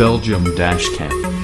Belgium-Camp